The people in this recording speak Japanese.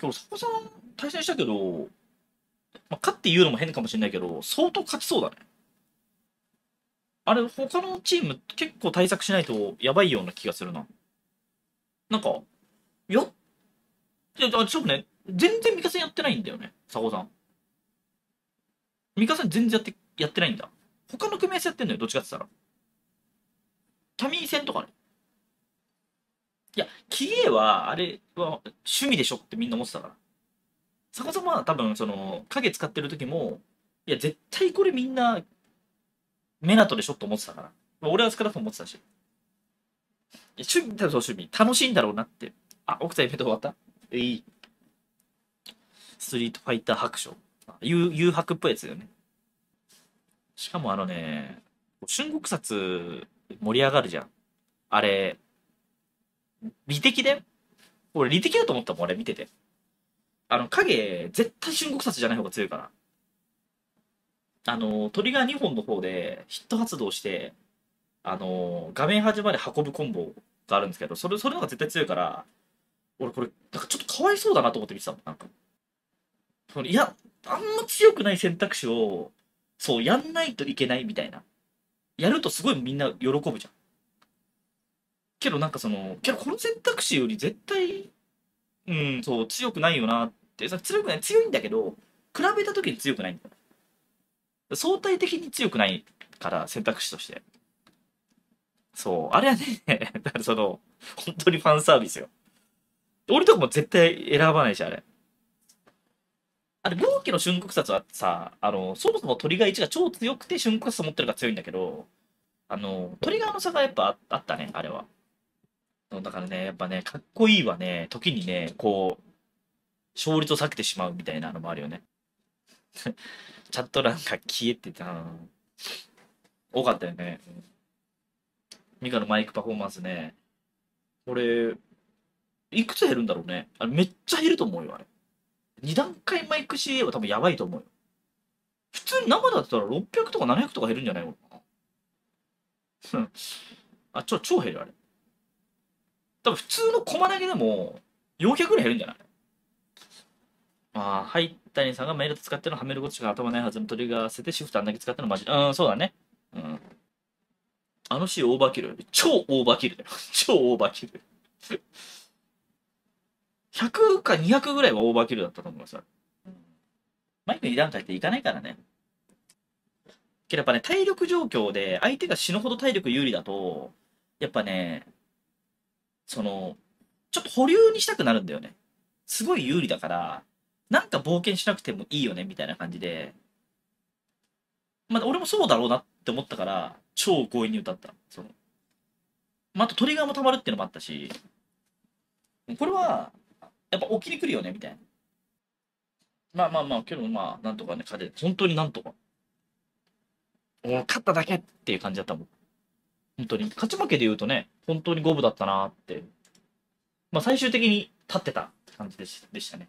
今日、佐古さん対戦したけど、まあ、勝って言うのも変かもしれないけど、相当勝ちそうだね。あれ、他のチーム結構対策しないとやばいような気がするな。なんか、や、いや、ちょっとね、全然ミカ戦やってないんだよね、佐古さん。ミカ戦全然やって、やってないんだ。他の組み合わせやってんのよ、どっちかって言ったら。キャミー戦とかね。キゲーは、あれは趣味でしょってみんな思ってたから。坂さんは多分、その、影使ってる時も、いや、絶対これみんな、メナトでしょって思ってたから。まあ俺は少なくとも思ってたし。いや趣味だろ、趣味。楽しいんだろうなって。あ、奥さんイベント終わった？いい。ストリートファイター白書。あ誘誘白っぽいやつだよね。しかもあのね、春国殺盛り上がるじゃん。あれ、利敵で？俺利敵だと思ったもん、俺見てて。あの、影、絶対春国殺じゃない方が強いから。あの、トリガー2本の方でヒット発動して、あの、画面端まで運ぶコンボがあるんですけど、それ、それの方が絶対強いから、俺これ、なんかちょっとかわいそうだなと思って見てたもん、なんか。そのいや、あんま強くない選択肢を、そう、やんないといけないみたいな。やるとすごいみんな喜ぶじゃん。けどなんかその、けどこの選択肢より絶対、うん、そう、強くないよなって、さ強くない、強いんだけど、比べた時に強くないんだよ。相対的に強くないから、選択肢として。そう、あれはね、だからその、本当にファンサービスよ。俺とかも絶対選ばないし、あれ。あれ、豪気の春国殺はさ、あの、そもそもトリガー1が超強くて春国殺持ってるから強いんだけど、あの、トリガーの差がやっぱあったね、あれは。だからね、やっぱね、かっこいいはね、時にね、こう、勝率を避けてしまうみたいなのもあるよね。チャット欄が消えてた。多かったよね。ミカのマイクパフォーマンスね。これ、いくつ減るんだろうね。あれめっちゃ減ると思うよ、あれ。二段階マイク CA は多分やばいと思うよ。普通に生だったら600とか700とか減るんじゃないのかな。あ、ちょ、超減る、あれ。多分普通の駒投げでも400ぐらい減るんじゃない？ああ、はい、谷さんがメール使ってるのはめることしか頭ないはずのトリガー合わせてシフトあんだけ使ってるのマジうん、そうだね。うん。あのシーオーバーキル。超オーバーキルだよ。超オーバーキル。100か200ぐらいはオーバーキルだったと思います。マイク2段階っていかないからね。けどやっぱね、体力状況で相手が死ぬほど体力有利だと、やっぱね、その、ちょっと保留にしたくなるんだよね。すごい有利だから、なんか冒険しなくてもいいよね、みたいな感じで。まあ、俺もそうだろうなって思ったから、超強引に歌った。その。まあ、あとトリガーも溜まるっていうのもあったし、これは、やっぱ起きに来るよね、みたいな。まあまあまあ、けどまあ、なんとかね、勝て、本当になんとか。もう勝っただけっていう感じだったもん。本当に。勝ち負けで言うとね、本当に五分だったなって。まあ最終的に立ってた感じでしたね。